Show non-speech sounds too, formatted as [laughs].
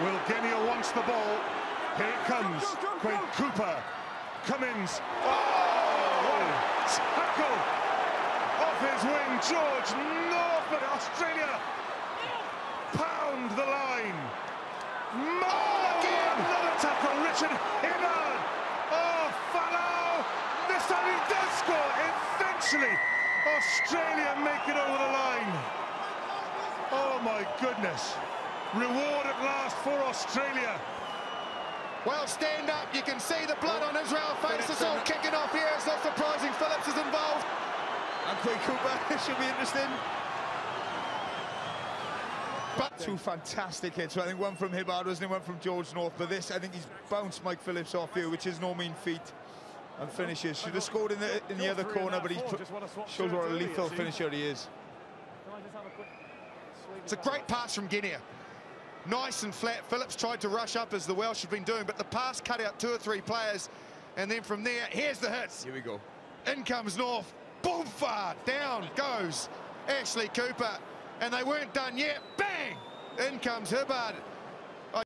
Will Genia wants the ball. Here it comes. Quade Cooper. Cummins. Oh! Tackle off his wing. George but Australia pound the line. Oh, another tackle. Richard Hibbard. Oh, Folau. This time he does score. Eventually, Australia make it over the line. Oh, my goodness. Reward at last for Australia. Well, stand up. You can see the blood on Israel's face. It's all kicking off here. It's not surprising Phillips is involved. And Quade Cooper, this [laughs] should be interesting. But two fantastic hits. I think one from Hibbard was and one from George North. But this, I think he's bounced Mike Phillips off here, which is no mean feat. And finishes. Should have scored in the in the other corner, but he shows what a lethal finisher he is. It's a great pass from Genia. Nice and flat. Phillips tried to rush up as the Welsh have been doing, but the pass cut out two or three players. And then from there, here's the hits. Here we go. In comes North. Boom far. Down goes Ashley Cooper. And they weren't done yet. Bang! In comes Hibbard.